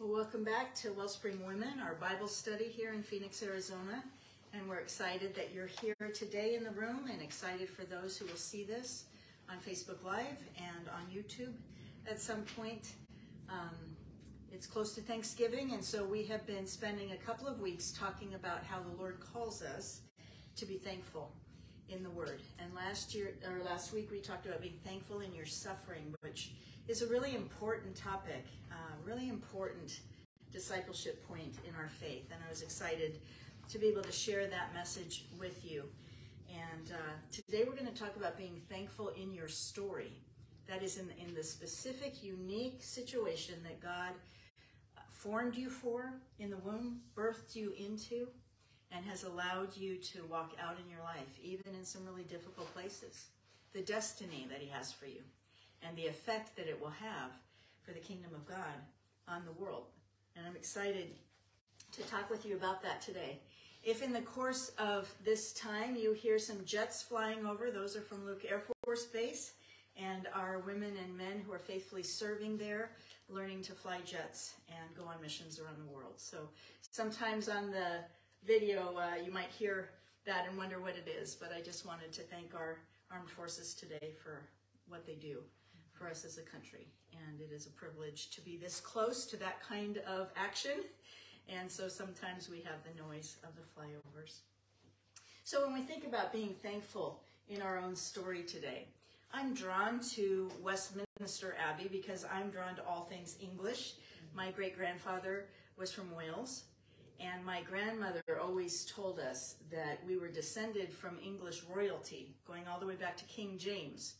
Well, welcome back to Wellspring Women, our Bible study here in Phoenix, Arizona. And we're excited that you're here today in the room and excited for those who will see this on Facebook Live and on YouTube at some point. Um, it's close to Thanksgiving, and so we have been spending a couple of weeks talking about how the Lord calls us to be thankful in the Word. And last year or last week we talked about being thankful in your suffering, which is a really important topic, uh, really important discipleship point in our faith. And I was excited to be able to share that message with you. And uh, today we're going to talk about being thankful in your story. That is in, in the specific, unique situation that God formed you for in the womb, birthed you into, and has allowed you to walk out in your life, even in some really difficult places. The destiny that He has for you and the effect that it will have for the kingdom of God on the world. And I'm excited to talk with you about that today. If in the course of this time you hear some jets flying over, those are from Luke Air Force Base and our women and men who are faithfully serving there, learning to fly jets and go on missions around the world. So sometimes on the video uh, you might hear that and wonder what it is, but I just wanted to thank our armed forces today for what they do for us as a country. And it is a privilege to be this close to that kind of action. And so sometimes we have the noise of the flyovers. So when we think about being thankful in our own story today, I'm drawn to Westminster Abbey because I'm drawn to all things English. My great grandfather was from Wales, and my grandmother always told us that we were descended from English royalty, going all the way back to King James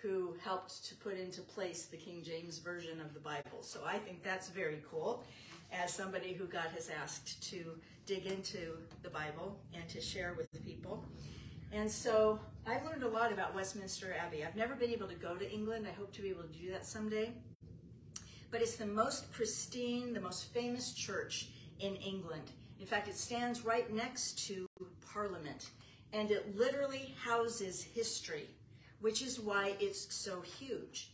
who helped to put into place the King James Version of the Bible. So I think that's very cool as somebody who God has asked to dig into the Bible and to share with people. And so I've learned a lot about Westminster Abbey. I've never been able to go to England. I hope to be able to do that someday. But it's the most pristine, the most famous church in England. In fact, it stands right next to Parliament, and it literally houses history which is why it's so huge.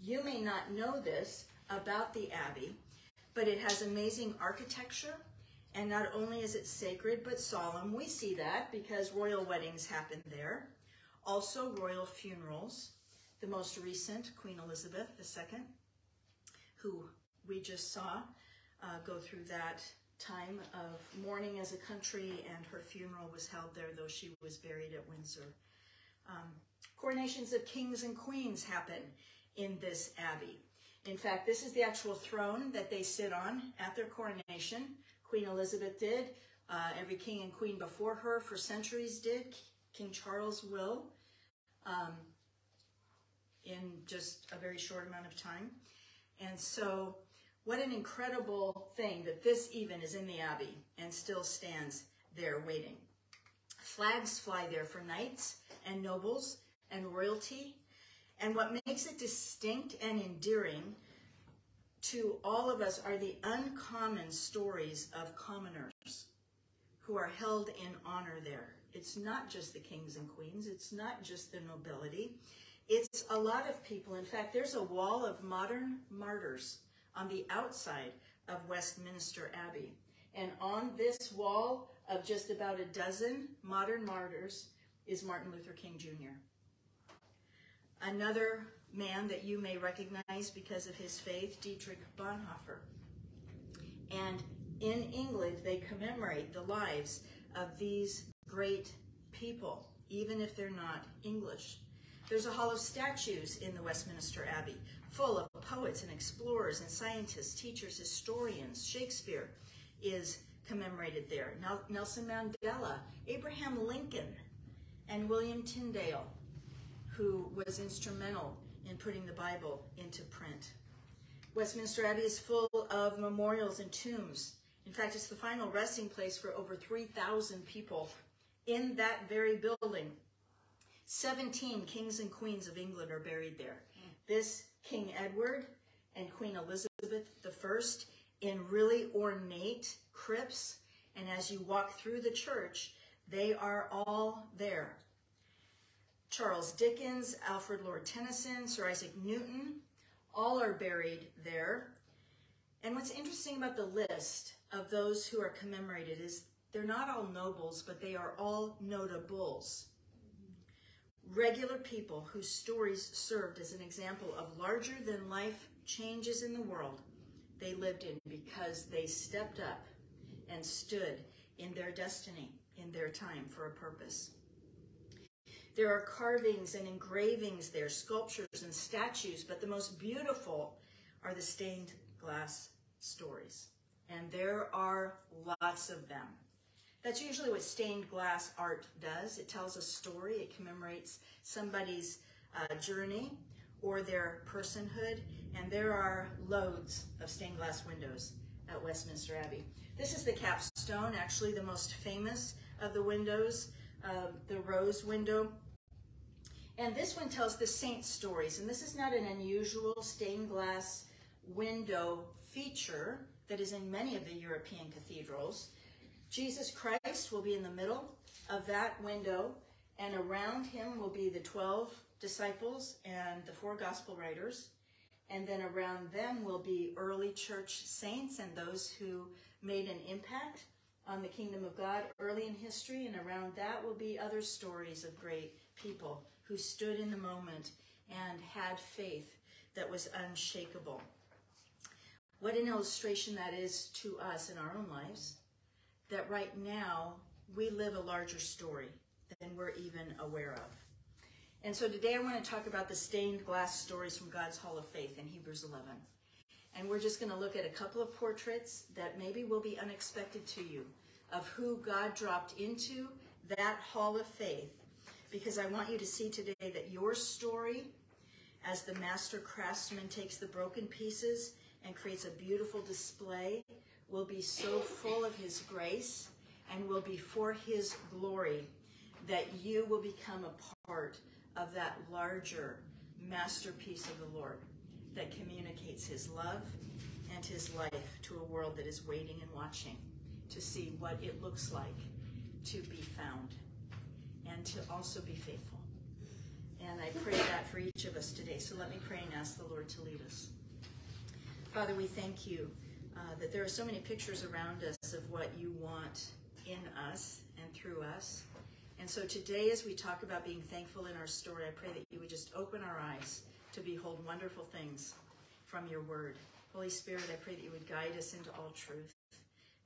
You may not know this about the Abbey, but it has amazing architecture, and not only is it sacred but solemn, we see that because royal weddings happen there. Also, royal funerals. The most recent, Queen Elizabeth II, who we just saw uh, go through that time of mourning as a country, and her funeral was held there, though she was buried at Windsor. Um, Coronations of kings and queens happen in this abbey. In fact, this is the actual throne that they sit on at their coronation. Queen Elizabeth did. Uh, every king and queen before her for centuries did. King Charles will um, in just a very short amount of time. And so what an incredible thing that this even is in the abbey and still stands there waiting. Flags fly there for knights and nobles and royalty. And what makes it distinct and endearing to all of us are the uncommon stories of commoners who are held in honor there. It's not just the kings and queens, it's not just the nobility. It's a lot of people. In fact, there's a wall of modern martyrs on the outside of Westminster Abbey. And on this wall of just about a dozen modern martyrs is Martin Luther King Jr. Another man that you may recognize because of his faith, Dietrich Bonhoeffer. And in England, they commemorate the lives of these great people, even if they're not English. There's a hall of statues in the Westminster Abbey, full of poets and explorers and scientists, teachers, historians. Shakespeare is commemorated there. Nelson Mandela, Abraham Lincoln, and William Tyndale who was instrumental in putting the Bible into print. Westminster Abbey is full of memorials and tombs. In fact, it's the final resting place for over 3,000 people in that very building. 17 kings and queens of England are buried there. Hmm. This King Edward and Queen Elizabeth I in really ornate crypts. And as you walk through the church, they are all there. Charles Dickens, Alfred Lord Tennyson, Sir Isaac Newton, all are buried there. And what's interesting about the list of those who are commemorated is they're not all nobles, but they are all notables. Regular people whose stories served as an example of larger than life changes in the world they lived in because they stepped up and stood in their destiny, in their time for a purpose. There are carvings and engravings there, sculptures and statues, but the most beautiful are the stained glass stories. And there are lots of them. That's usually what stained glass art does. It tells a story, it commemorates somebody's uh, journey or their personhood, and there are loads of stained glass windows at Westminster Abbey. This is the capstone, actually the most famous of the windows, uh, the rose window. And this one tells the saint stories, and this is not an unusual stained glass window feature that is in many of the European cathedrals. Jesus Christ will be in the middle of that window, and around him will be the 12 disciples and the four gospel writers. And then around them will be early church saints and those who made an impact on the kingdom of God early in history. And around that will be other stories of great people who stood in the moment and had faith that was unshakable. What an illustration that is to us in our own lives that right now we live a larger story than we're even aware of. And so today I want to talk about the stained glass stories from God's Hall of Faith in Hebrews 11. And we're just going to look at a couple of portraits that maybe will be unexpected to you of who God dropped into that Hall of Faith. Because I want you to see today that your story, as the master craftsman takes the broken pieces and creates a beautiful display, will be so full of his grace and will be for his glory that you will become a part of that larger masterpiece of the Lord that communicates his love and his life to a world that is waiting and watching to see what it looks like to be found and to also be faithful. And I pray that for each of us today. So let me pray and ask the Lord to lead us. Father, we thank you uh, that there are so many pictures around us of what you want in us and through us. And so today, as we talk about being thankful in our story, I pray that you would just open our eyes to behold wonderful things from your word. Holy Spirit, I pray that you would guide us into all truth,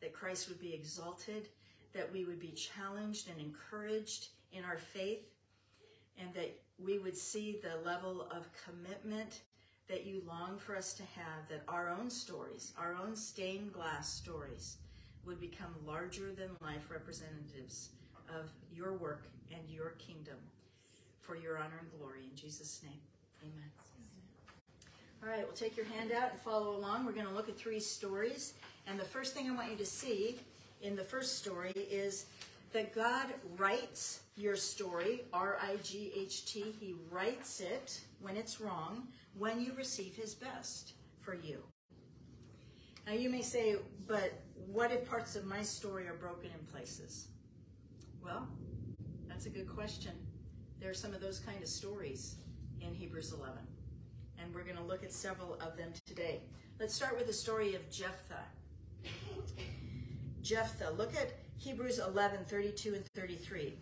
that Christ would be exalted, that we would be challenged and encouraged in our faith, and that we would see the level of commitment that you long for us to have, that our own stories, our own stained glass stories, would become larger than life representatives of your work and your kingdom for your honor and glory. In Jesus' name, amen. All right, we'll take your hand out and follow along. We're going to look at three stories. And the first thing I want you to see in the first story is that God writes your story, R I G H T. He writes it when it's wrong, when you receive His best for you. Now you may say, but what if parts of my story are broken in places? Well, that's a good question. There are some of those kind of stories in Hebrews 11. And we're going to look at several of them today. Let's start with the story of Jephthah. Jephthah. Look at Hebrews 11, 32 and 33.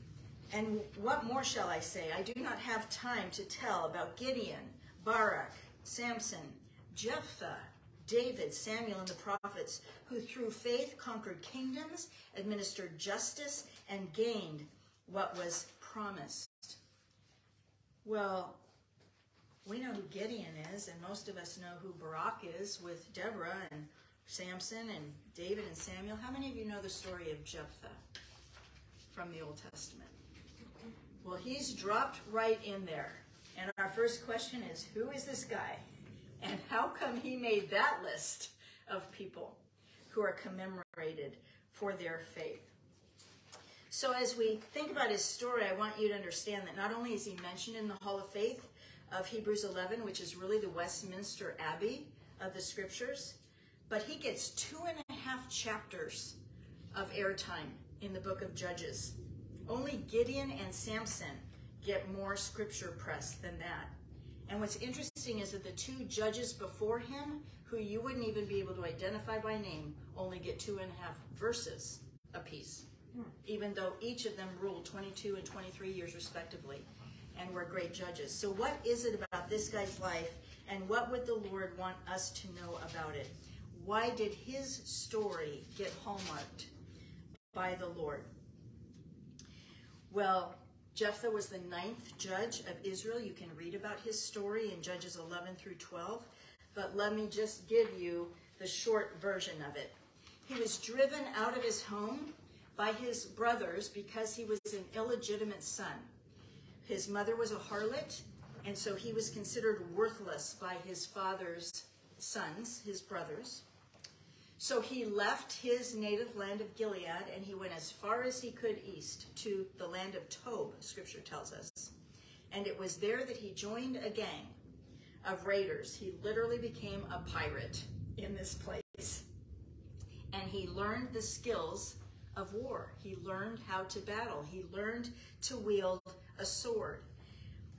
And what more shall I say? I do not have time to tell about Gideon, Barak, Samson, Jephthah, David, Samuel, and the prophets, who through faith conquered kingdoms, administered justice, and gained what was promised. Well, we know who Gideon is, and most of us know who Barak is with Deborah and Samson and David and Samuel. How many of you know the story of Jephthah from the Old Testament? Well, he's dropped right in there. And our first question is who is this guy? And how come he made that list of people who are commemorated for their faith? So, as we think about his story, I want you to understand that not only is he mentioned in the Hall of Faith of Hebrews 11, which is really the Westminster Abbey of the scriptures, but he gets two and a half chapters of airtime in the book of Judges. Only Gideon and Samson get more scripture press than that. And what's interesting is that the two judges before him, who you wouldn't even be able to identify by name, only get two and a half verses apiece, hmm. even though each of them ruled 22 and 23 years respectively and were great judges. So, what is it about this guy's life, and what would the Lord want us to know about it? Why did his story get hallmarked by the Lord? Well, Jephthah was the ninth judge of Israel. You can read about his story in Judges 11 through 12, but let me just give you the short version of it. He was driven out of his home by his brothers because he was an illegitimate son. His mother was a harlot, and so he was considered worthless by his father's sons, his brothers. So he left his native land of Gilead and he went as far as he could east to the land of Tob, scripture tells us. And it was there that he joined a gang of raiders. He literally became a pirate in this place. And he learned the skills of war. He learned how to battle. He learned to wield a sword.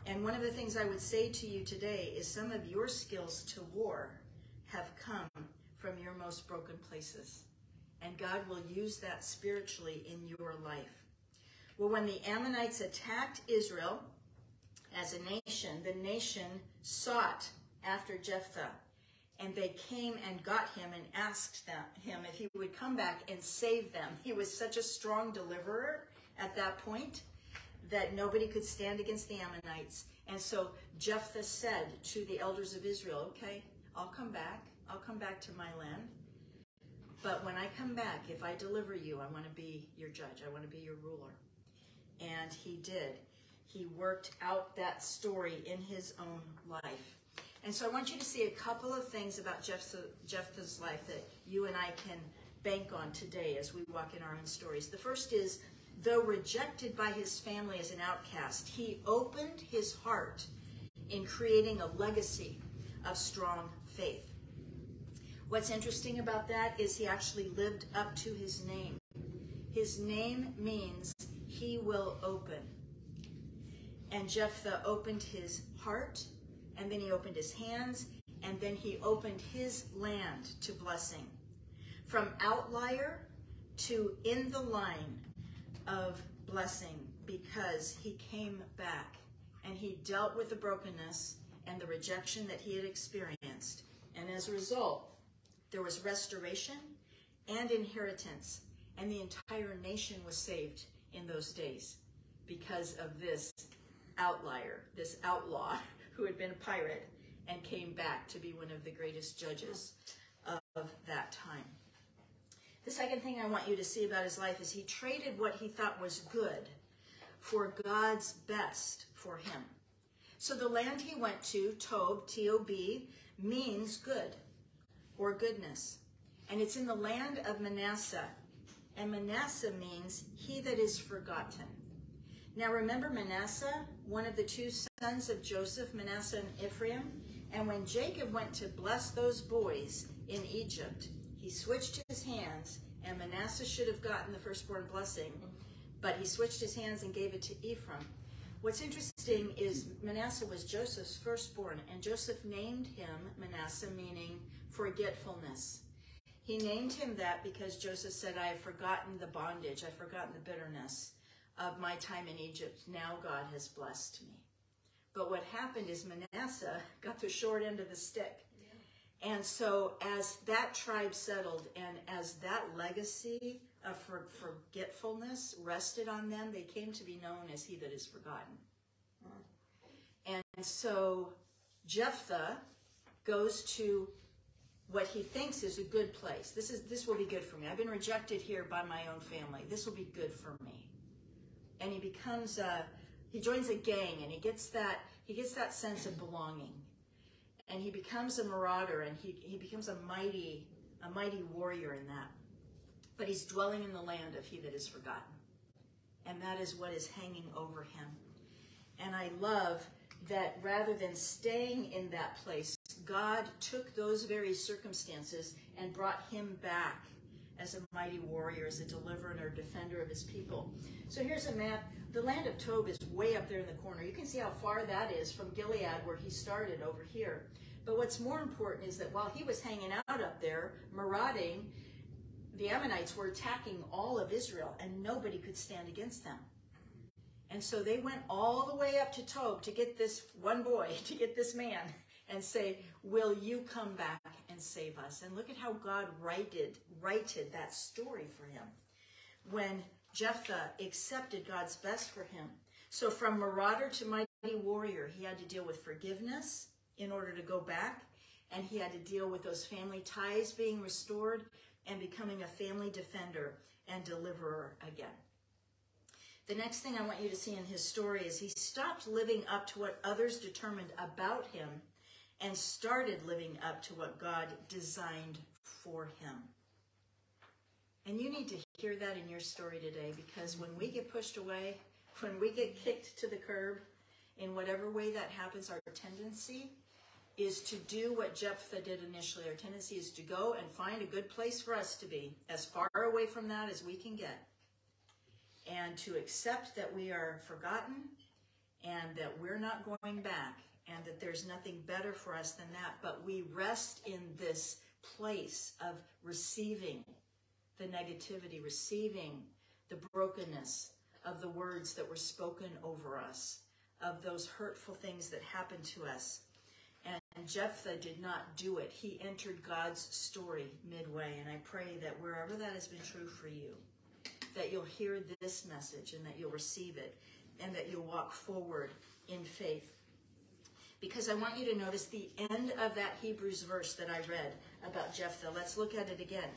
And one of the things I would say to you today is some of your skills to war have come from your most broken places. And God will use that spiritually in your life. Well, when the Ammonites attacked Israel as a nation, the nation sought after Jephthah. And they came and got him and asked them, him if he would come back and save them. He was such a strong deliverer at that point that nobody could stand against the Ammonites. And so Jephthah said to the elders of Israel, okay, I'll come back. I'll come back to my land. But when I come back, if I deliver you, I want to be your judge. I want to be your ruler. And he did. He worked out that story in his own life. And so I want you to see a couple of things about Jephthah, Jephthah's life that you and I can bank on today as we walk in our own stories. The first is, though rejected by his family as an outcast, he opened his heart in creating a legacy of strong faith. What's interesting about that is he actually lived up to his name. His name means he will open. And Jephthah opened his heart, and then he opened his hands, and then he opened his land to blessing. From outlier to in the line of blessing because he came back and he dealt with the brokenness and the rejection that he had experienced. And as a result, there was restoration and inheritance, and the entire nation was saved in those days because of this outlier, this outlaw who had been a pirate and came back to be one of the greatest judges of that time. The second thing I want you to see about his life is he traded what he thought was good for God's best for him. So the land he went to, Tob, T-O-B, means good or goodness. And it's in the land of Manasseh. And Manasseh means he that is forgotten. Now remember Manasseh, one of the two sons of Joseph, Manasseh and Ephraim? And when Jacob went to bless those boys in Egypt, he switched his hands, and Manasseh should have gotten the firstborn blessing, but he switched his hands and gave it to Ephraim. What's interesting is Manasseh was Joseph's firstborn, and Joseph named him Manasseh, meaning forgetfulness. He named him that because Joseph said, I have forgotten the bondage, I've forgotten the bitterness of my time in Egypt. Now God has blessed me. But what happened is Manasseh got the short end of the stick. And so as that tribe settled and as that legacy of for, forgetfulness rested on them, they came to be known as he that is forgotten. And so Jephthah goes to what he thinks is a good place. This is this will be good for me. I've been rejected here by my own family. This will be good for me. And he becomes a he joins a gang and he gets that he gets that sense of belonging. And he becomes a marauder and he, he becomes a mighty a mighty warrior in that. But he's dwelling in the land of he that is forgotten. And that is what is hanging over him. And I love that rather than staying in that place, God took those very circumstances and brought him back as a mighty warrior, as a deliverer a defender of his people. So here's a map. The land of Tob is way up there in the corner. You can see how far that is from Gilead, where he started over here. But what's more important is that while he was hanging out up there, marauding, the Ammonites were attacking all of Israel, and nobody could stand against them. And so they went all the way up to Tob to get this one boy, to get this man, and say, Will you come back and save us? And look at how God righted, righted that story for him. When Jephthah accepted God's best for him. So from marauder to mighty warrior, he had to deal with forgiveness in order to go back, and he had to deal with those family ties being restored and becoming a family defender and deliverer again. The next thing I want you to see in his story is he stopped living up to what others determined about him and started living up to what God designed for him. And you need to hear that in your story today because when we get pushed away, when we get kicked to the curb, in whatever way that happens, our tendency is to do what Jephthah did initially. Our tendency is to go and find a good place for us to be, as far away from that as we can get, and to accept that we are forgotten and that we're not going back and that there's nothing better for us than that. But we rest in this place of receiving the negativity, receiving the brokenness of the words that were spoken over us, of those hurtful things that happened to us. And Jephthah did not do it. He entered God's story midway. And I pray that wherever that has been true for you, that you'll hear this message and that you'll receive it and that you'll walk forward in faith. Because I want you to notice the end of that Hebrews verse that I read about Jephthah. Let's look at it again.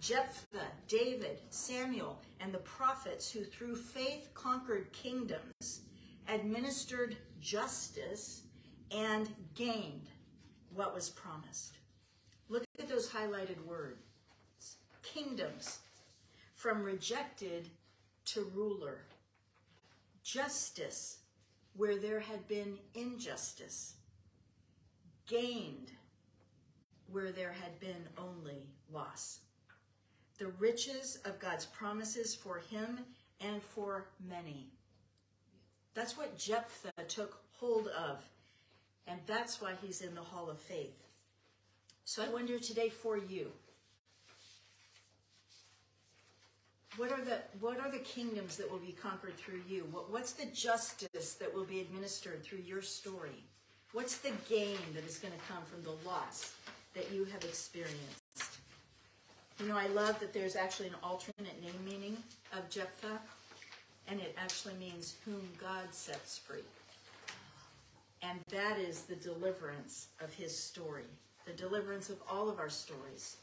Jephthah, David, Samuel, and the prophets who through faith conquered kingdoms, administered justice, and gained what was promised. Look at those highlighted words. Kingdoms, from rejected to ruler. Justice, where there had been injustice. Gained, where there had been only loss. The riches of God's promises for him and for many. That's what Jephthah took hold of and that's why he's in the Hall of Faith. So I wonder today for you, what are the what are the kingdoms that will be conquered through you? What, what's the justice that will be administered through your story? What's the gain that is going to come from the loss that you have experienced? You know, I love that there's actually an alternate name meaning of Jephthah, and it actually means whom God sets free. And that is the deliverance of his story, the deliverance of all of our stories.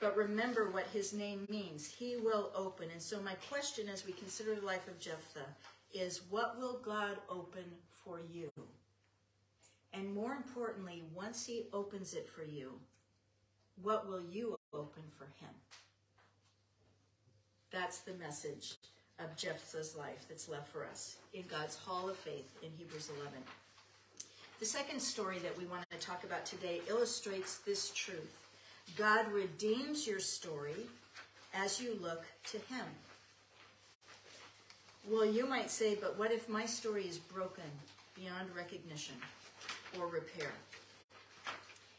But remember what his name means. He will open. And so my question as we consider the life of Jephthah is what will God open for you? And more importantly, once he opens it for you, what will you open for him? That's the message of Jephthah's life that's left for us in God's Hall of Faith in Hebrews 11. The second story that we want to talk about today illustrates this truth. God redeems your story as you look to him. Well, you might say, but what if my story is broken beyond recognition or repair?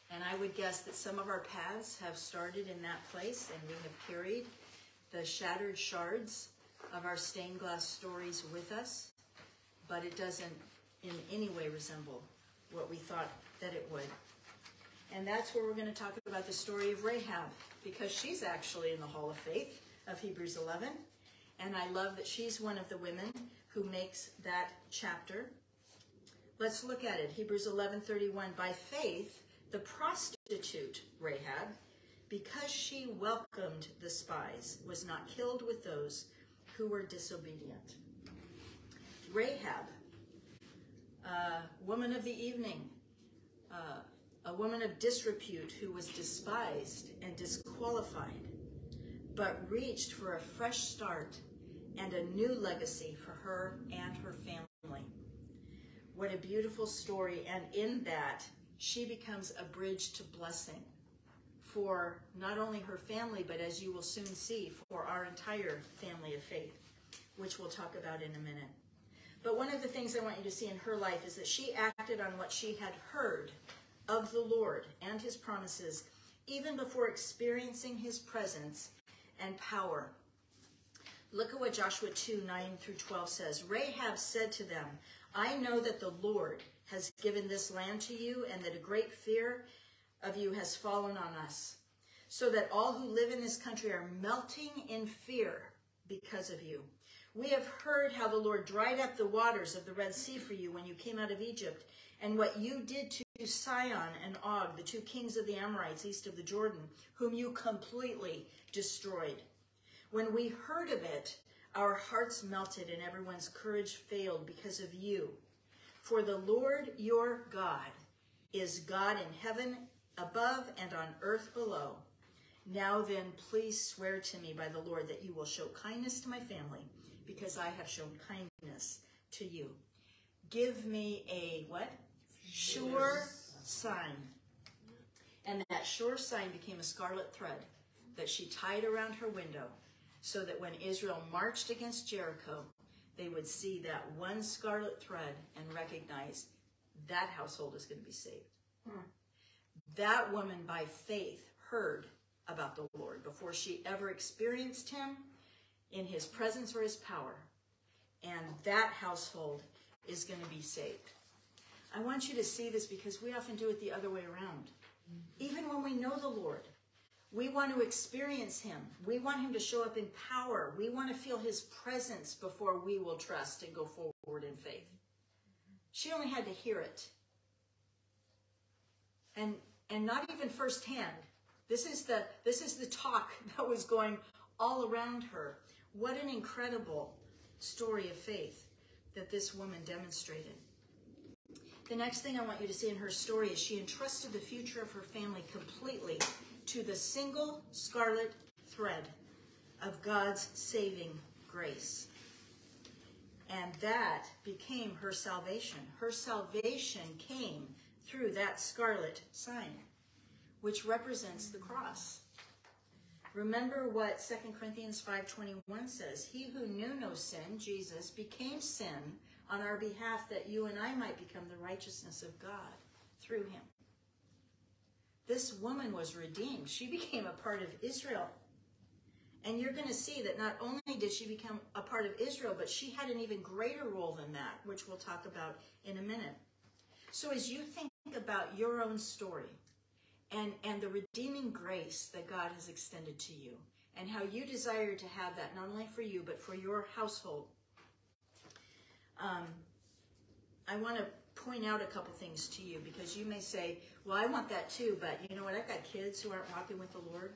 And I would guess that some of our paths have started in that place and we have carried the shattered shards of our stained glass stories with us, but it doesn't in any way resemble what we thought that it would. And that's where we're going to talk about the story of Rahab, because she's actually in the Hall of Faith of Hebrews 11. And I love that she's one of the women who makes that chapter. Let's look at it. Hebrews 11:31. By faith, the prostitute Rahab, because she welcomed the spies, was not killed with those who were disobedient. Rahab uh, woman of the evening, uh, a woman of disrepute who was despised and disqualified, but reached for a fresh start and a new legacy for her and her family. What a beautiful story. And in that, she becomes a bridge to blessing for not only her family, but as you will soon see, for our entire family of faith, which we'll talk about in a minute. But one of the things I want you to see in her life is that she acted on what she had heard of the Lord and his promises, even before experiencing his presence and power. Look at what Joshua 2 9 through 12 says. Rahab said to them, I know that the Lord has given this land to you, and that a great fear of you has fallen on us, so that all who live in this country are melting in fear because of you. We have heard how the Lord dried up the waters of the Red Sea for you when you came out of Egypt, and what you did to Sihon and Og, the two kings of the Amorites east of the Jordan, whom you completely destroyed. When we heard of it, our hearts melted and everyone's courage failed because of you. For the Lord your God is God in heaven above and on earth below. Now then, please swear to me by the Lord that you will show kindness to my family, because I have shown kindness to you. Give me a what? Sure sign. And that sure sign became a scarlet thread that she tied around her window so that when Israel marched against Jericho, they would see that one scarlet thread and recognize that household is going to be saved. Hmm. That woman, by faith, heard about the Lord before she ever experienced him in his presence or his power. And that household is going to be saved. I want you to see this because we often do it the other way around. Mm-hmm. Even when we know the Lord, we want to experience him. We want him to show up in power. We want to feel his presence before we will trust and go forward in faith. She only had to hear it. And and not even firsthand. This is the this is the talk that was going all around her. What an incredible story of faith that this woman demonstrated. The next thing I want you to see in her story is she entrusted the future of her family completely to the single scarlet thread of God's saving grace. And that became her salvation. Her salvation came through that scarlet sign, which represents the cross. Remember what 2 Corinthians 5:21 says, "He who knew no sin, Jesus, became sin on our behalf that you and I might become the righteousness of God through him." This woman was redeemed. She became a part of Israel. And you're going to see that not only did she become a part of Israel, but she had an even greater role than that, which we'll talk about in a minute. So as you think about your own story and, and the redeeming grace that God has extended to you and how you desire to have that not only for you, but for your household, um, I want to point out a couple things to you because you may say, well, I want that too, but you know what? I've got kids who aren't walking with the Lord.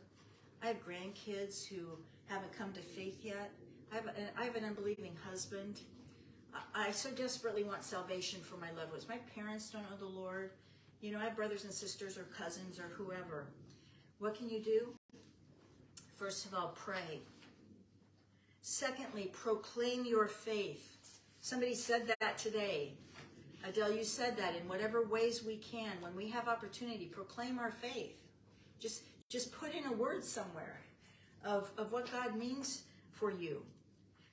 I have grandkids who haven't come to faith yet. I have, a, I have an unbelieving husband. I so desperately want salvation for my loved ones. My parents don't know the Lord. You know, I have brothers and sisters or cousins or whoever. What can you do? First of all, pray. Secondly, proclaim your faith. Somebody said that today. Adele, you said that in whatever ways we can, when we have opportunity, proclaim our faith. Just, just put in a word somewhere of, of what God means for you.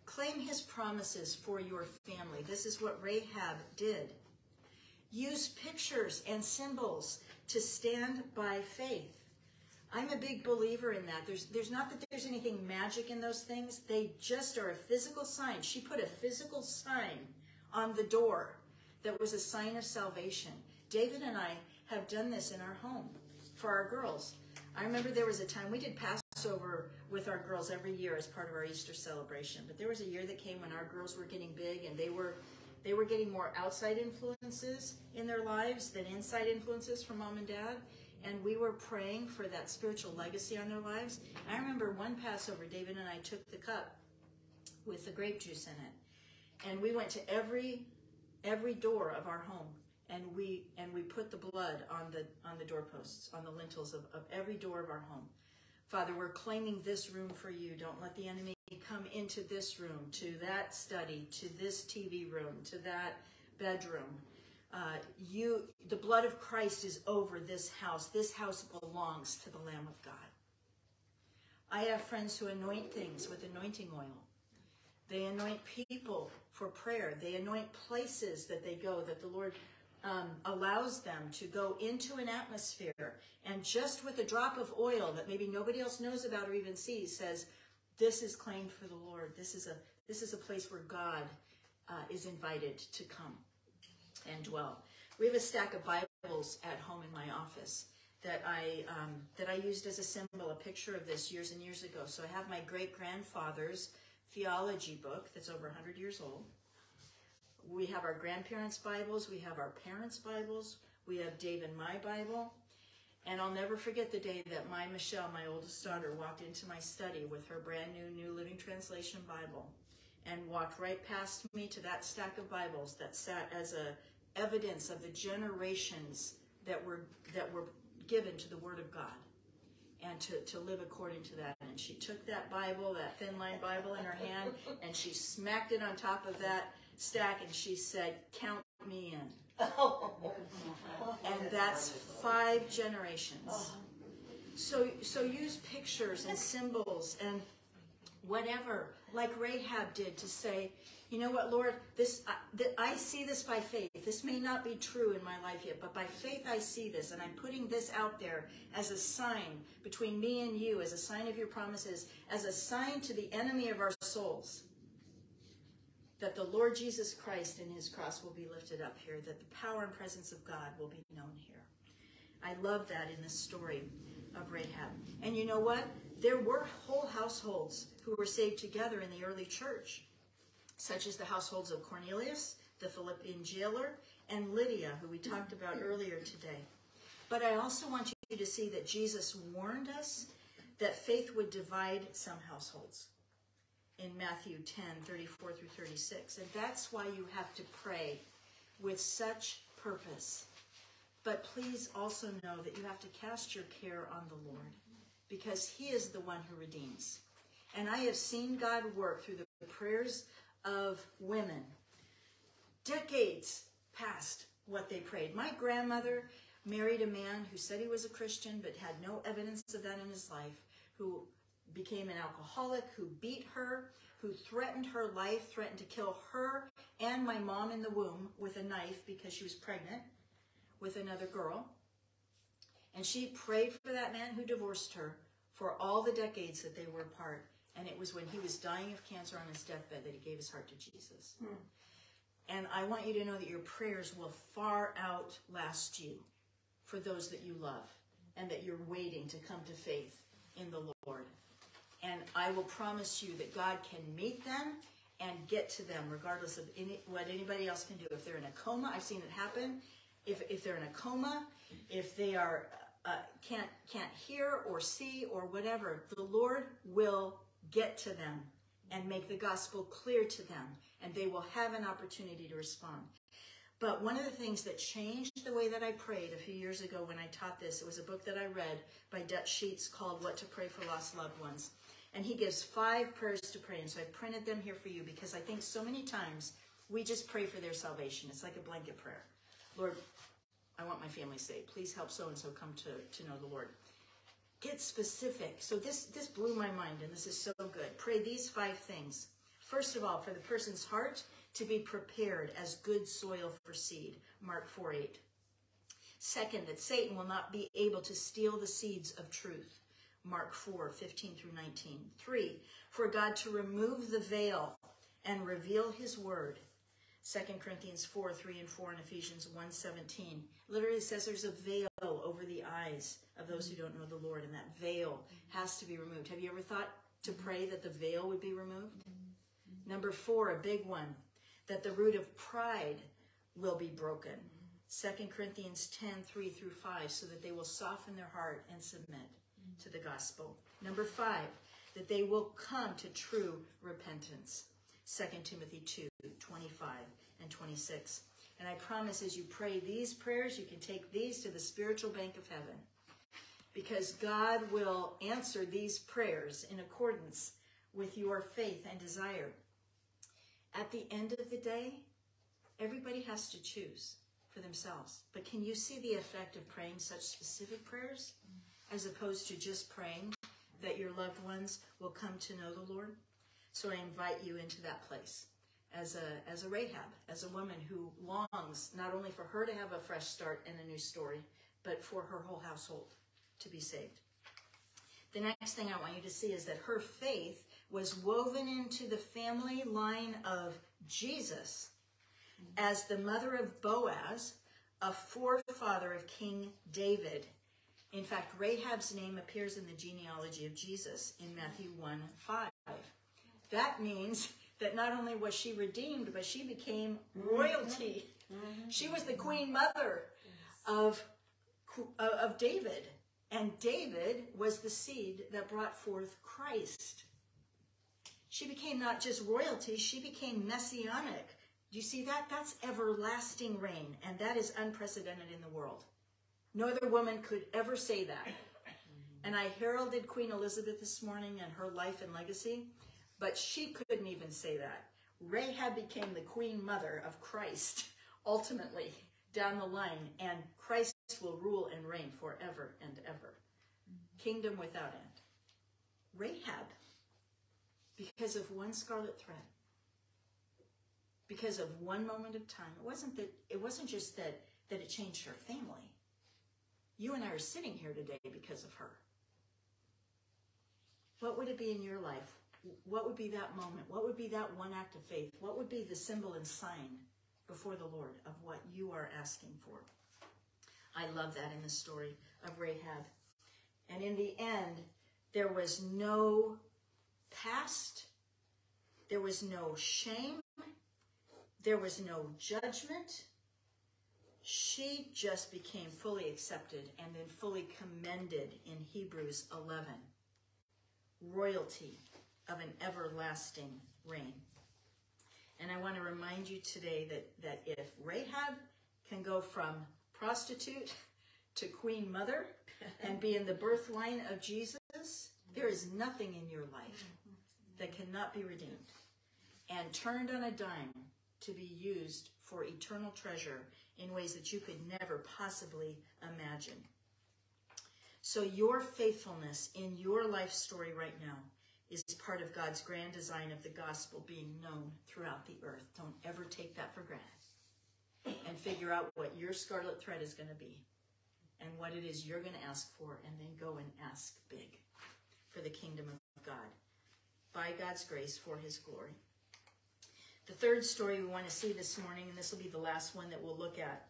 Claim his promises for your family. This is what Rahab did. Use pictures and symbols to stand by faith. I'm a big believer in that. There's, there's not that there's anything magic in those things. They just are a physical sign. She put a physical sign on the door that was a sign of salvation. David and I have done this in our home for our girls. I remember there was a time we did Passover with our girls every year as part of our Easter celebration. But there was a year that came when our girls were getting big and they were they were getting more outside influences in their lives than inside influences from mom and dad. And we were praying for that spiritual legacy on their lives. I remember one Passover, David and I took the cup with the grape juice in it. And we went to every every door of our home and we and we put the blood on the on the doorposts on the lintels of, of every door of our home father we're claiming this room for you don't let the enemy come into this room to that study to this tv room to that bedroom uh, you, the blood of Christ is over this house. This house belongs to the Lamb of God. I have friends who anoint things with anointing oil. They anoint people for prayer. They anoint places that they go that the Lord um, allows them to go into an atmosphere and just with a drop of oil that maybe nobody else knows about or even sees says, this is claimed for the Lord. This is a, this is a place where God uh, is invited to come and dwell. We have a stack of Bibles at home in my office that I um, that I used as a symbol, a picture of this years and years ago. So I have my great grandfather's theology book that's over 100 years old. We have our grandparents' Bibles, we have our parents' Bibles, we have Dave and my Bible. And I'll never forget the day that my Michelle, my oldest daughter, walked into my study with her brand new New Living Translation Bible and walked right past me to that stack of Bibles that sat as a evidence of the generations that were that were given to the Word of God and to, to live according to that. And she took that Bible, that thin line Bible in her hand, and she smacked it on top of that stack and she said, Count me in. Oh. and that's five generations. So so use pictures and symbols and whatever, like Rahab did to say, you know what, Lord, this I, th- I see this by faith. This may not be true in my life yet, but by faith I see this, and I'm putting this out there as a sign between me and you, as a sign of your promises, as a sign to the enemy of our souls that the Lord Jesus Christ and his cross will be lifted up here, that the power and presence of God will be known here. I love that in this story of Rahab. And you know what? There were whole households who were saved together in the early church, such as the households of Cornelius, the Philippian jailer, and Lydia, who we talked about earlier today. But I also want you to see that Jesus warned us that faith would divide some households in Matthew 10, 34 through 36. And that's why you have to pray with such purpose. But please also know that you have to cast your care on the Lord because he is the one who redeems. And I have seen God work through the prayers of women decades past what they prayed. My grandmother married a man who said he was a Christian but had no evidence of that in his life, who became an alcoholic, who beat her, who threatened her life, threatened to kill her and my mom in the womb with a knife because she was pregnant with another girl. And she prayed for that man who divorced her for all the decades that they were apart. And it was when he was dying of cancer on his deathbed that he gave his heart to Jesus. Hmm. And I want you to know that your prayers will far outlast you for those that you love and that you're waiting to come to faith in the Lord. And I will promise you that God can meet them and get to them regardless of any, what anybody else can do. If they're in a coma, I've seen it happen. If, if they're in a coma, if they are uh, can't can't hear or see or whatever, the Lord will get to them and make the gospel clear to them, and they will have an opportunity to respond. But one of the things that changed the way that I prayed a few years ago when I taught this, it was a book that I read by Dutch Sheets called What to Pray for Lost Loved Ones. And he gives five prayers to pray. And so I printed them here for you because I think so many times we just pray for their salvation. It's like a blanket prayer. Lord, I want my family saved. Please help so and so come to, to know the Lord. Get specific. So this this blew my mind and this is so good. Pray these five things. First of all, for the person's heart to be prepared as good soil for seed. Mark 4 8. Second, that Satan will not be able to steal the seeds of truth. Mark 4, 15 through 19. Three, for God to remove the veil and reveal his word. 2 Corinthians 4, 3 and 4 and Ephesians 1, 17. Literally says there's a veil over the eyes of those who don't know the Lord, and that veil has to be removed. Have you ever thought to pray that the veil would be removed? Number four, a big one, that the root of pride will be broken. 2 Corinthians 10, 3 through 5, so that they will soften their heart and submit to the gospel. Number five, that they will come to true repentance. 2 Timothy 2, 25 and 26. And I promise as you pray these prayers, you can take these to the spiritual bank of heaven. Because God will answer these prayers in accordance with your faith and desire. At the end of the day, everybody has to choose. for themselves. But can you see the effect of praying such specific prayers as opposed to just praying that your loved ones will come to know the Lord? So I invite you into that place as a, as a Rahab, as a woman who longs not only for her to have a fresh start and a new story, but for her whole household to be saved. The next thing I want you to see is that her faith was woven into the family line of Jesus as the mother of Boaz, a forefather of King David. In fact, Rahab's name appears in the genealogy of Jesus in Matthew 1 5. That means that not only was she redeemed, but she became royalty. She was the queen mother of, uh, of David. And David was the seed that brought forth Christ. She became not just royalty, she became messianic. Do you see that? That's everlasting reign, and that is unprecedented in the world. No other woman could ever say that. And I heralded Queen Elizabeth this morning and her life and legacy, but she couldn't even say that. Rahab became the queen mother of Christ, ultimately, down the line, and Christ will rule and reign forever and ever. Kingdom without end. Rahab, because of one scarlet thread, because of one moment of time, it wasn't that it wasn't just that that it changed her family. You and I are sitting here today because of her. What would it be in your life? What would be that moment? What would be that one act of faith? What would be the symbol and sign before the Lord of what you are asking for? I love that in the story of Rahab. And in the end, there was no past, there was no shame, there was no judgment. She just became fully accepted and then fully commended in Hebrews 11. Royalty of an everlasting reign. And I want to remind you today that, that if Rahab can go from prostitute to queen mother and be in the birth line of Jesus, there is nothing in your life that cannot be redeemed and turned on a dime to be used for eternal treasure in ways that you could never possibly imagine. So your faithfulness in your life story right now is part of God's grand design of the gospel being known throughout the earth. Don't ever take that for granted. And figure out what your scarlet thread is going to be and what it is you're going to ask for, and then go and ask big for the kingdom of God by God's grace for his glory. The third story we want to see this morning, and this will be the last one that we'll look at,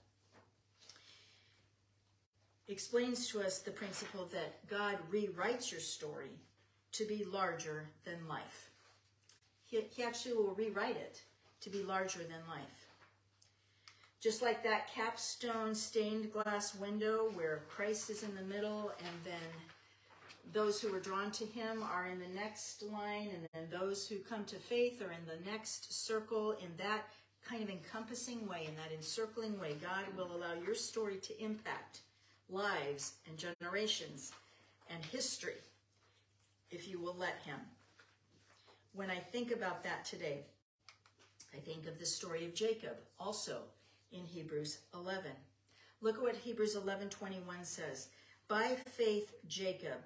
explains to us the principle that God rewrites your story to be larger than life. He, he actually will rewrite it to be larger than life. Just like that capstone stained glass window where Christ is in the middle and then those who are drawn to him are in the next line, and then those who come to faith are in the next circle. In that kind of encompassing way, in that encircling way, God will allow your story to impact lives and generations and history if you will let him. When I think about that today, I think of the story of Jacob, also in Hebrews 11. Look at what Hebrews 11:21 says. By faith Jacob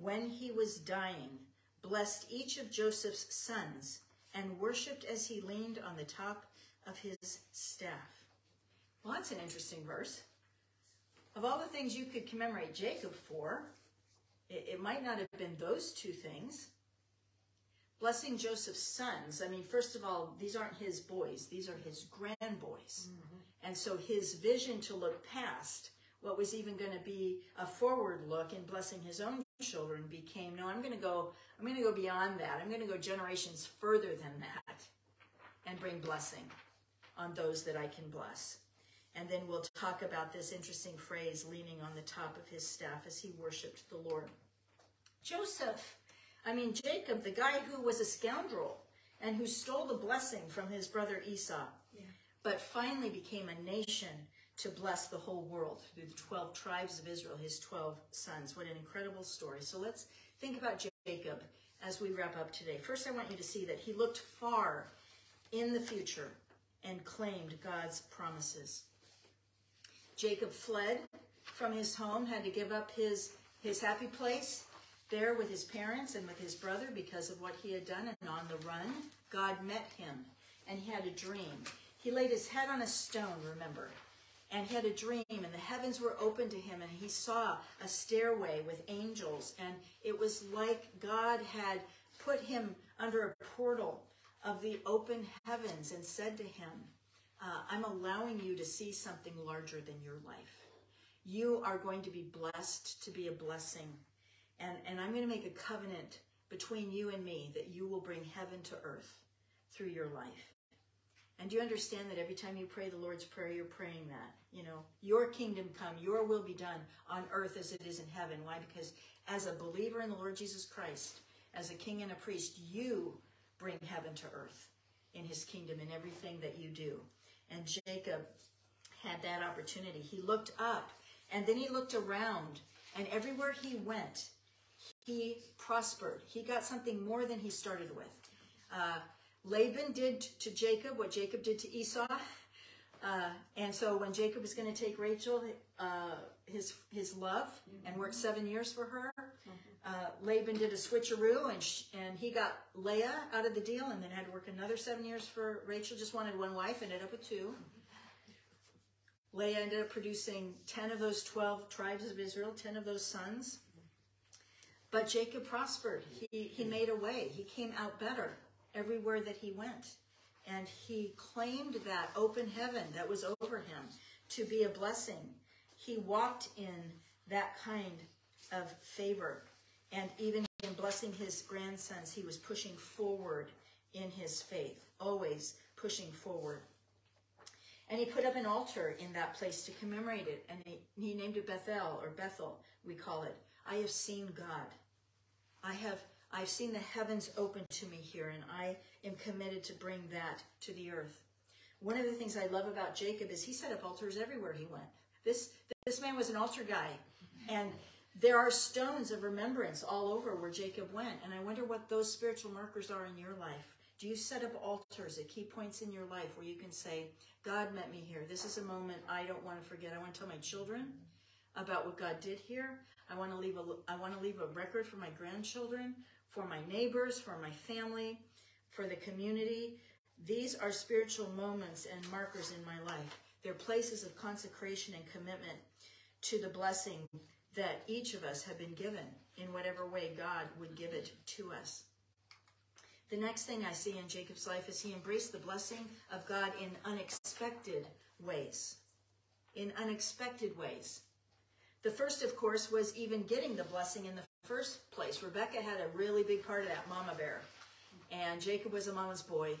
when he was dying, blessed each of Joseph's sons and worshiped as he leaned on the top of his staff. Well, that's an interesting verse. Of all the things you could commemorate Jacob for, it, it might not have been those two things. Blessing Joseph's sons. I mean, first of all, these aren't his boys, these are his grandboys. Mm-hmm. And so his vision to look past what was even going to be a forward look in blessing his own children became no i'm going to go i'm going to go beyond that. I'm going to go generations further than that and bring blessing on those that i can bless. And then we'll talk about this interesting phrase leaning on the top of his staff as he worshiped the lord. Joseph i mean jacob the guy who was a scoundrel and who stole the blessing from his brother esau yeah. but finally became a nation to bless the whole world through the 12 tribes of Israel, his 12 sons. What an incredible story. So let's think about Jacob as we wrap up today. First, I want you to see that he looked far in the future and claimed God's promises. Jacob fled from his home, had to give up his, his happy place there with his parents and with his brother because of what he had done. And on the run, God met him and he had a dream. He laid his head on a stone, remember, and he had a dream, and the heavens were open to him, and he saw a stairway with angels, and it was like God had put him under a portal of the open heavens and said to him, uh, I'm allowing you to see something larger than your life. You are going to be blessed to be a blessing. And, and I'm going to make a covenant between you and me that you will bring heaven to earth through your life. And do you understand that every time you pray the Lord's Prayer, you're praying that? You know, your kingdom come, your will be done on earth as it is in heaven. Why? Because as a believer in the Lord Jesus Christ, as a king and a priest, you bring heaven to earth in his kingdom in everything that you do. And Jacob had that opportunity. He looked up and then he looked around, and everywhere he went, he prospered. He got something more than he started with. Uh, Laban did to Jacob what Jacob did to Esau. Uh, and so when Jacob was going to take Rachel, uh, his his love, and work seven years for her, uh, Laban did a switcheroo, and and he got Leah out of the deal, and then had to work another seven years for Rachel. Just wanted one wife, ended up with two. Leah ended up producing ten of those twelve tribes of Israel, ten of those sons. But Jacob prospered. He he made a way. He came out better everywhere that he went. And he claimed that open heaven that was over him to be a blessing. He walked in that kind of favor. And even in blessing his grandsons, he was pushing forward in his faith, always pushing forward. And he put up an altar in that place to commemorate it. And he, he named it Bethel or Bethel, we call it. I have seen God. I have I've seen the heavens open to me here, and I am committed to bring that to the earth. One of the things I love about Jacob is he set up altars everywhere he went. This, this man was an altar guy, and there are stones of remembrance all over where Jacob went, and I wonder what those spiritual markers are in your life. Do you set up altars at key points in your life where you can say, God met me here. This is a moment I don't want to forget. I want to tell my children about what God did here. I want to leave a, I want to leave a record for my grandchildren for my neighbors, for my family, for the community. These are spiritual moments and markers in my life. They're places of consecration and commitment to the blessing that each of us have been given in whatever way God would give it to us. The next thing I see in Jacob's life is he embraced the blessing of God in unexpected ways. In unexpected ways. The first, of course, was even getting the blessing in the first place, Rebecca had a really big part of that mama bear. And Jacob was a mama's boy.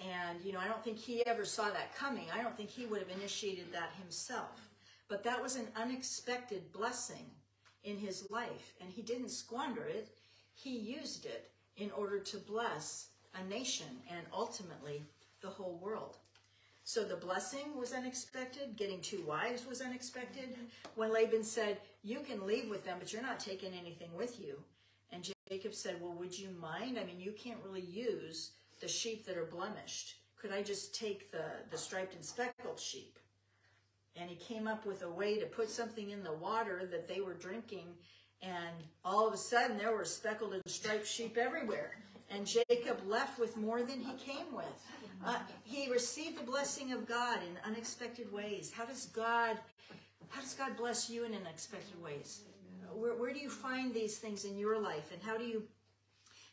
And, you know, I don't think he ever saw that coming. I don't think he would have initiated that himself. But that was an unexpected blessing in his life. And he didn't squander it. He used it in order to bless a nation and ultimately the whole world. So the blessing was unexpected. Getting two wives was unexpected. When Laban said, you can leave with them, but you're not taking anything with you. And Jacob said, well, would you mind? I mean, you can't really use the sheep that are blemished. Could I just take the, the striped and speckled sheep? And he came up with a way to put something in the water that they were drinking. And all of a sudden, there were speckled and striped sheep everywhere. And Jacob left with more than he came with. Uh, he received the blessing of God in unexpected ways. How does God, how does God bless you in unexpected ways? Where, where do you find these things in your life, and how do you,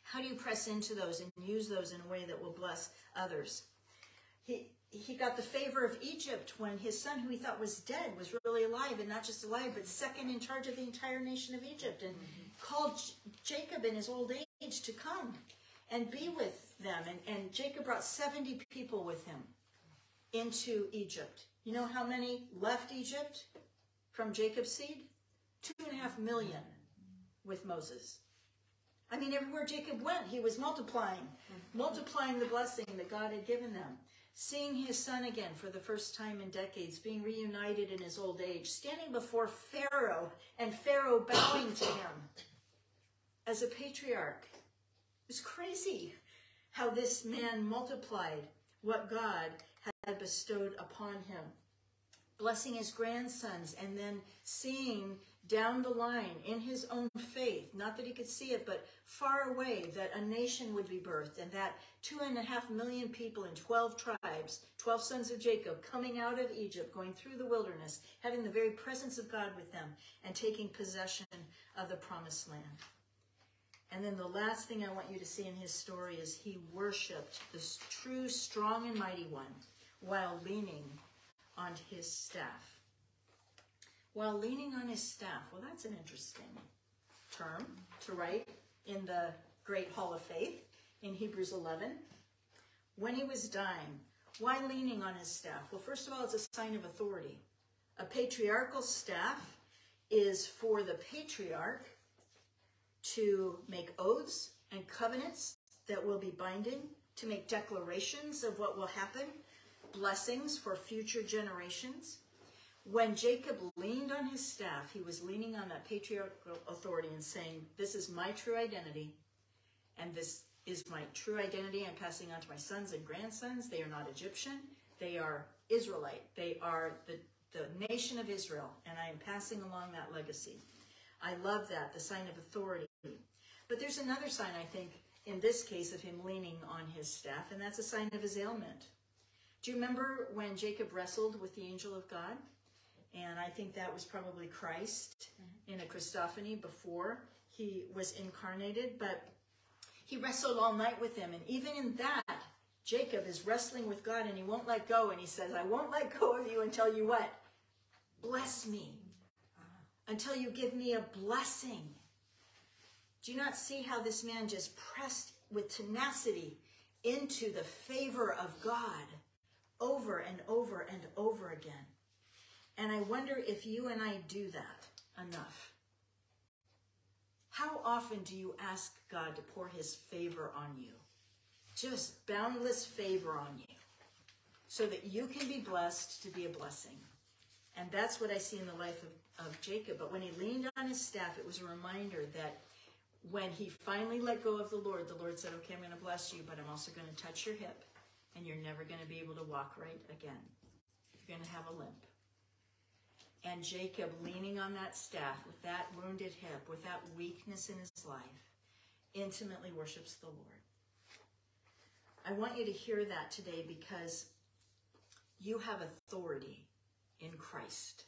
how do you press into those and use those in a way that will bless others? He he got the favor of Egypt when his son, who he thought was dead, was really alive, and not just alive, but second in charge of the entire nation of Egypt, and called J Jacob in his old age to come and be with them. And, and Jacob brought 70 people with him into Egypt. You know how many left Egypt from Jacob's seed? Two and a half million with Moses. I mean, everywhere Jacob went, he was multiplying, multiplying the blessing that God had given them. Seeing his son again for the first time in decades, being reunited in his old age, standing before Pharaoh and Pharaoh bowing to him as a patriarch It was crazy how this man multiplied what God had bestowed upon him. Blessing his grandsons, and then seeing down the line in his own faith, not that he could see it, but far away, that a nation would be birthed and that two and a half million people in 12 tribes, 12 sons of Jacob, coming out of Egypt, going through the wilderness, having the very presence of God with them, and taking possession of the promised land. And then the last thing I want you to see in his story is he worshiped the true, strong, and mighty one while leaning on his staff while leaning on his staff. Well, that's an interesting term to write in the Great Hall of Faith in Hebrews 11. When he was dying, why leaning on his staff? Well, first of all, it's a sign of authority. A patriarchal staff is for the patriarch to make oaths and covenants that will be binding, to make declarations of what will happen, blessings for future generations. When Jacob leaned on his staff, he was leaning on that patriarchal authority and saying, This is my true identity, and this is my true identity I'm passing on to my sons and grandsons. They are not Egyptian, they are Israelite. They are the, the nation of Israel, and I am passing along that legacy. I love that, the sign of authority. But there's another sign, I think, in this case of him leaning on his staff, and that's a sign of his ailment. Do you remember when Jacob wrestled with the angel of God? And I think that was probably Christ mm-hmm. in a Christophany before he was incarnated. But he wrestled all night with him. And even in that, Jacob is wrestling with God and he won't let go. And he says, I won't let go of you until you what? Bless me. Uh-huh. Until you give me a blessing. Do you not see how this man just pressed with tenacity into the favor of God over and over and over again? And I wonder if you and I do that enough. How often do you ask God to pour his favor on you? Just boundless favor on you so that you can be blessed to be a blessing. And that's what I see in the life of, of Jacob. But when he leaned on his staff, it was a reminder that when he finally let go of the Lord, the Lord said, Okay, I'm going to bless you, but I'm also going to touch your hip, and you're never going to be able to walk right again. You're going to have a limp. And Jacob, leaning on that staff with that wounded hip, with that weakness in his life, intimately worships the Lord. I want you to hear that today because you have authority in Christ.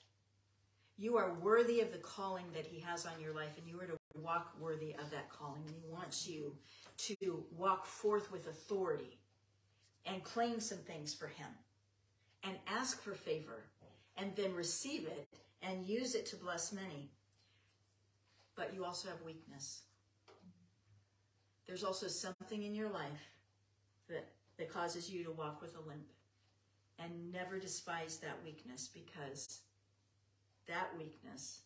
You are worthy of the calling that he has on your life, and you are to walk worthy of that calling. And he wants you to walk forth with authority and claim some things for him and ask for favor and then receive it and use it to bless many. But you also have weakness. There's also something in your life that, that causes you to walk with a limp. And never despise that weakness because that weakness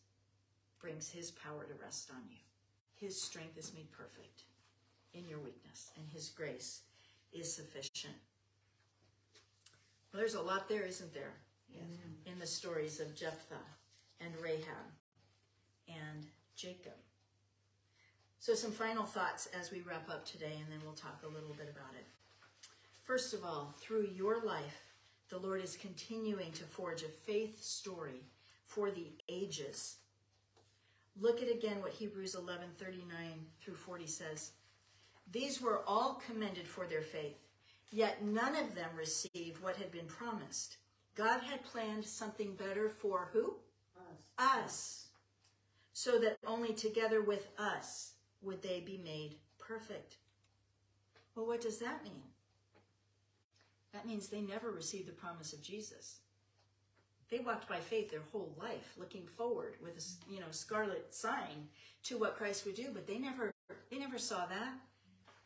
brings his power to rest on you. His strength is made perfect in your weakness, and his grace is sufficient. Well, there's a lot there, isn't there? Mm-hmm. in the stories of Jephthah and Rahab and Jacob. So, some final thoughts as we wrap up today, and then we'll talk a little bit about it. First of all, through your life, the Lord is continuing to forge a faith story for the ages. Look at again what Hebrews 11 39 through 40 says. These were all commended for their faith, yet none of them received what had been promised. God had planned something better for who? Us. Us. So that only together with us would they be made perfect. Well, what does that mean? That means they never received the promise of Jesus. They walked by faith their whole life, looking forward with a you know scarlet sign to what Christ would do, but they never they never saw that.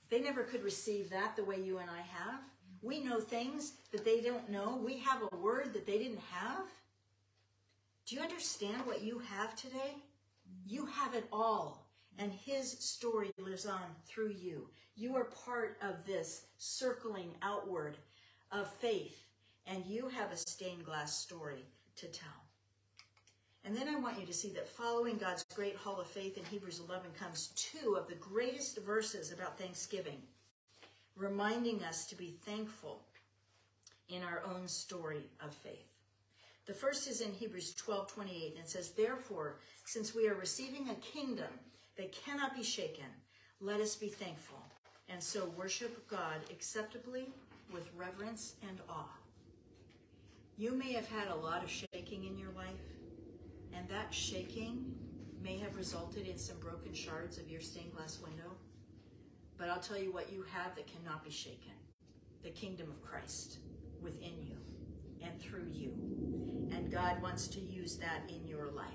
They never could receive that the way you and I have. We know things that they don't know. We have a word that they didn't have. Do you understand what you have today? You have it all. And his story lives on through you. You are part of this circling outward of faith. And you have a stained glass story to tell. And then I want you to see that following God's great hall of faith in Hebrews 11 comes two of the greatest verses about Thanksgiving reminding us to be thankful in our own story of faith. The first is in Hebrews 12 28, and it says, Therefore, since we are receiving a kingdom that cannot be shaken, let us be thankful, and so worship God acceptably with reverence and awe. You may have had a lot of shaking in your life, and that shaking may have resulted in some broken shards of your stained glass window. But I'll tell you what you have that cannot be shaken the kingdom of Christ within you and through you. And God wants to use that in your life.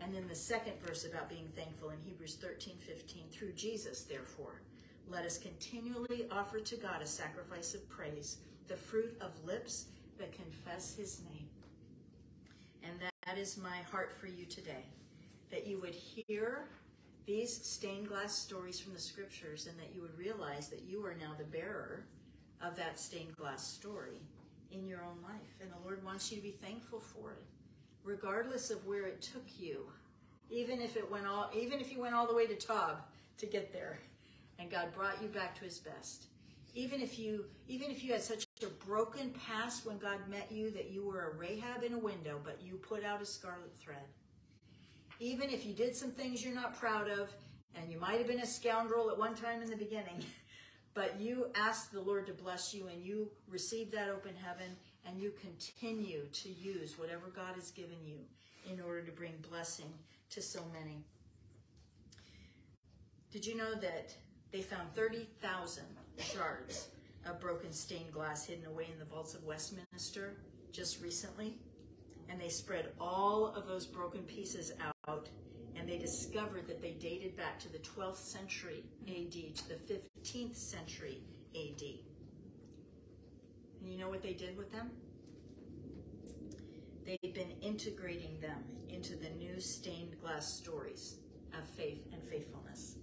And then the second verse about being thankful in Hebrews 13 15, through Jesus, therefore, let us continually offer to God a sacrifice of praise, the fruit of lips that confess his name. And that is my heart for you today, that you would hear these stained glass stories from the scriptures and that you would realize that you are now the bearer of that stained glass story in your own life. And the Lord wants you to be thankful for it, regardless of where it took you. Even if it went all, even if you went all the way to Tob to get there, and God brought you back to His best. Even if you, even if you had such a broken past when God met you that you were a Rahab in a window, but you put out a scarlet thread. Even if you did some things you're not proud of, and you might have been a scoundrel at one time in the beginning, but you asked the Lord to bless you and you received that open heaven and you continue to use whatever God has given you in order to bring blessing to so many. Did you know that they found 30,000 shards of broken stained glass hidden away in the vaults of Westminster just recently? And they spread all of those broken pieces out and they discovered that they dated back to the 12th century AD to the 15th century AD. And you know what they did with them? They've been integrating them into the new stained glass stories of faith and faithfulness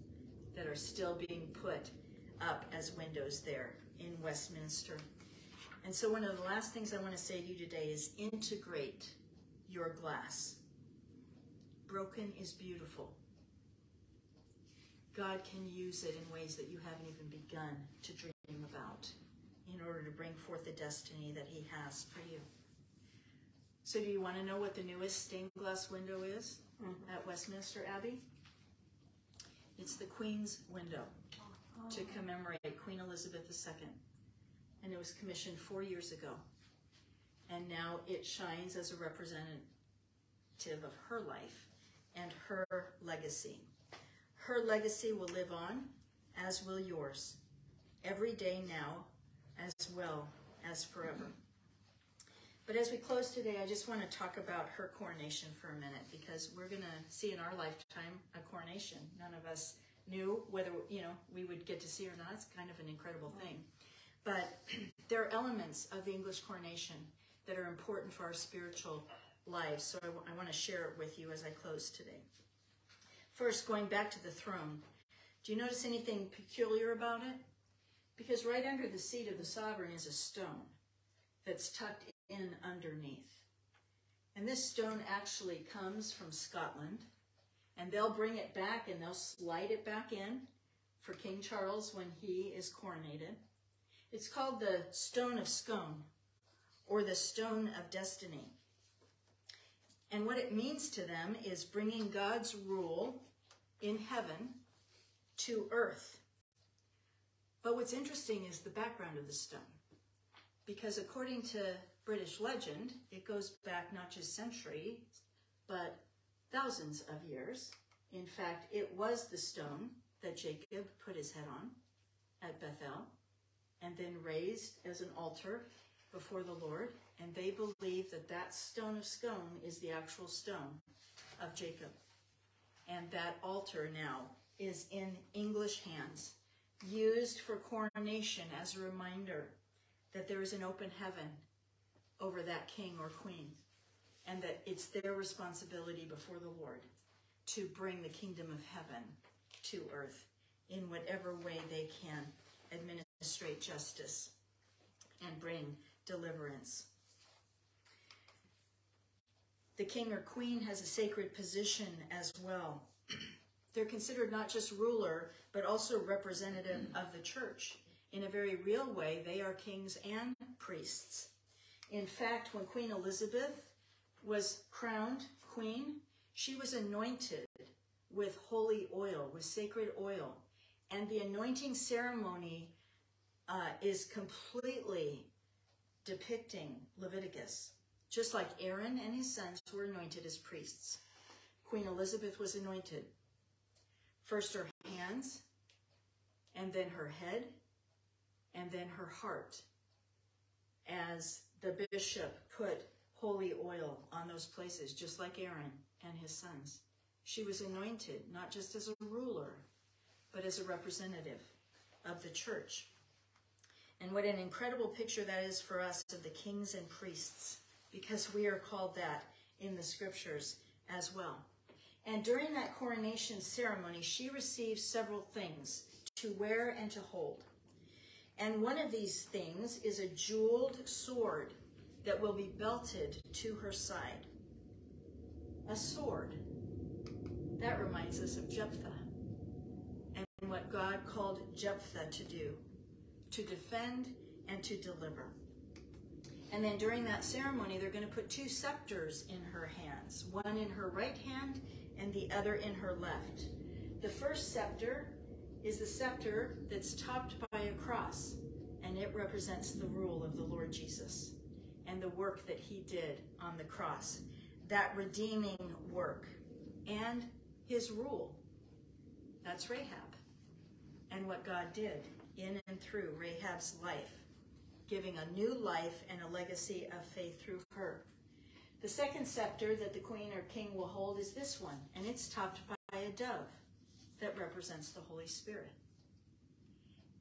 that are still being put up as windows there in Westminster. And so, one of the last things I want to say to you today is integrate your glass. Broken is beautiful. God can use it in ways that you haven't even begun to dream about in order to bring forth the destiny that He has for you. So, do you want to know what the newest stained glass window is mm-hmm. at Westminster Abbey? It's the Queen's window to commemorate Queen Elizabeth II. And it was commissioned four years ago. And now it shines as a representative of her life and her legacy. Her legacy will live on, as will yours, every day now, as well as forever. But as we close today, I just want to talk about her coronation for a minute because we're going to see in our lifetime a coronation. None of us knew whether you know we would get to see or not. It's kind of an incredible thing. But there are elements of the English coronation that are important for our spiritual lives. So I, I want to share it with you as I close today. First, going back to the throne, do you notice anything peculiar about it? Because right under the seat of the sovereign is a stone that's tucked in underneath. And this stone actually comes from Scotland. And they'll bring it back and they'll slide it back in for King Charles when he is coronated. It's called the Stone of Scone or the Stone of Destiny. And what it means to them is bringing God's rule in heaven to earth. But what's interesting is the background of the stone. Because according to British legend, it goes back not just centuries, but thousands of years. In fact, it was the stone that Jacob put his head on at Bethel and then raised as an altar before the Lord. And they believe that that stone of scone is the actual stone of Jacob. And that altar now is in English hands, used for coronation as a reminder that there is an open heaven over that king or queen, and that it's their responsibility before the Lord to bring the kingdom of heaven to earth in whatever way they can administrate justice and bring deliverance. The king or queen has a sacred position as well. They're considered not just ruler, but also representative of the church. In a very real way, they are kings and priests. In fact, when Queen Elizabeth was crowned queen, she was anointed with holy oil, with sacred oil. And the anointing ceremony uh, is completely depicting Leviticus. Just like Aaron and his sons were anointed as priests, Queen Elizabeth was anointed. First her hands, and then her head, and then her heart, as the bishop put holy oil on those places, just like Aaron and his sons. She was anointed not just as a ruler, but as a representative of the church. And what an incredible picture that is for us of the kings and priests, because we are called that in the scriptures as well. And during that coronation ceremony, she received several things to wear and to hold. And one of these things is a jeweled sword that will be belted to her side. A sword. That reminds us of Jephthah and what God called Jephthah to do, to defend and to deliver. And then during that ceremony, they're going to put two scepters in her hands, one in her right hand and the other in her left. The first scepter is the scepter that's topped by a cross, and it represents the rule of the Lord Jesus and the work that he did on the cross, that redeeming work, and his rule. That's Rahab and what God did in and through Rahab's life, giving a new life and a legacy of faith through her. The second scepter that the queen or king will hold is this one, and it's topped by a dove that represents the Holy Spirit.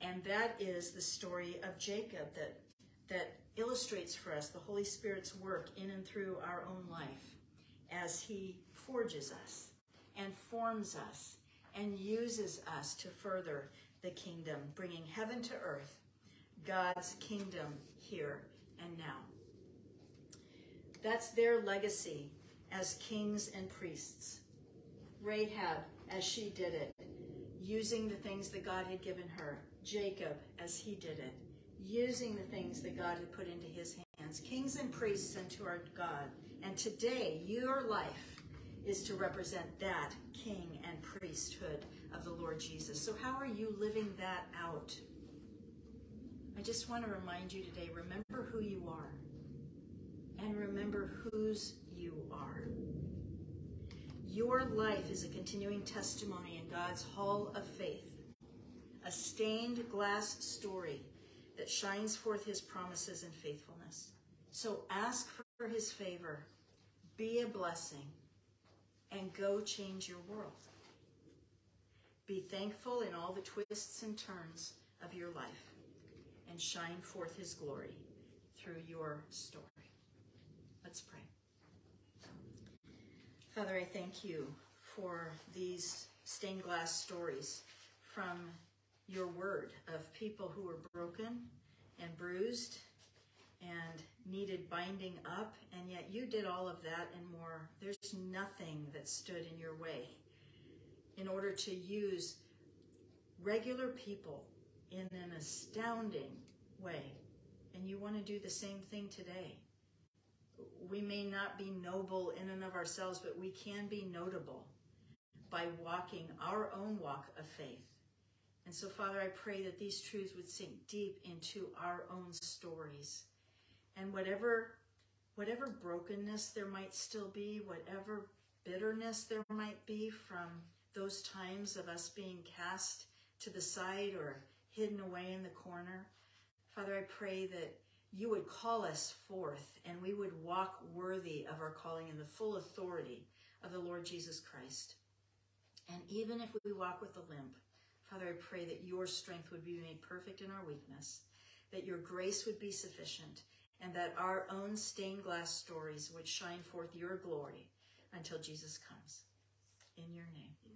And that is the story of Jacob that, that illustrates for us the Holy Spirit's work in and through our own life as he forges us and forms us and uses us to further the kingdom, bringing heaven to earth, God's kingdom here and now. That's their legacy as kings and priests. Rahab, as she did it, using the things that God had given her. Jacob, as he did it, using the things that God had put into his hands. Kings and priests unto our God. And today, your life is to represent that king and priesthood of the Lord Jesus. So how are you living that out? I just want to remind you today, remember who you are and remember whose you are. Your life is a continuing testimony in God's hall of faith, a stained glass story that shines forth his promises and faithfulness. So ask for his favor, be a blessing, and go change your world. Be thankful in all the twists and turns of your life and shine forth his glory through your story. Let's pray. Father, I thank you for these stained glass stories from your word of people who were broken and bruised and needed binding up, and yet you did all of that and more. There's nothing that stood in your way in order to use regular people in an astounding way. And you want to do the same thing today we may not be noble in and of ourselves, but we can be notable by walking our own walk of faith. And so, Father, I pray that these truths would sink deep into our own stories. And whatever, whatever brokenness there might still be, whatever bitterness there might be from those times of us being cast to the side or hidden away in the corner, Father, I pray that you would call us forth and we would walk worthy of our calling in the full authority of the Lord Jesus Christ. And even if we walk with a limp, Father, I pray that your strength would be made perfect in our weakness, that your grace would be sufficient, and that our own stained glass stories would shine forth your glory until Jesus comes. In your name.